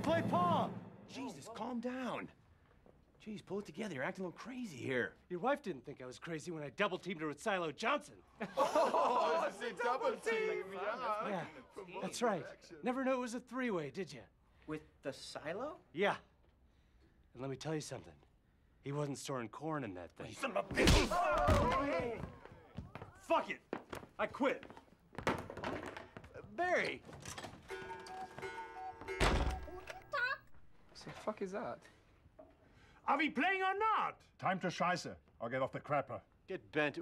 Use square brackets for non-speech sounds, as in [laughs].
can play Paul. Jesus, calm down. Jeez, pull it together. You're acting a little crazy here. Your wife didn't think I was crazy when I double teamed her with Silo Johnson. [laughs] Oh, it's a [laughs] double team. Yeah, that's right. Never knew it was a three-way, did you? With the silo? Yeah. And let me tell you something. He wasn't storing corn in that thing. Son of a bitch! [laughs] Fuck it. I quit. Barry. The fuck is that? Are we playing or not? Time to scheiße. I'll get off the crapper. Get bent.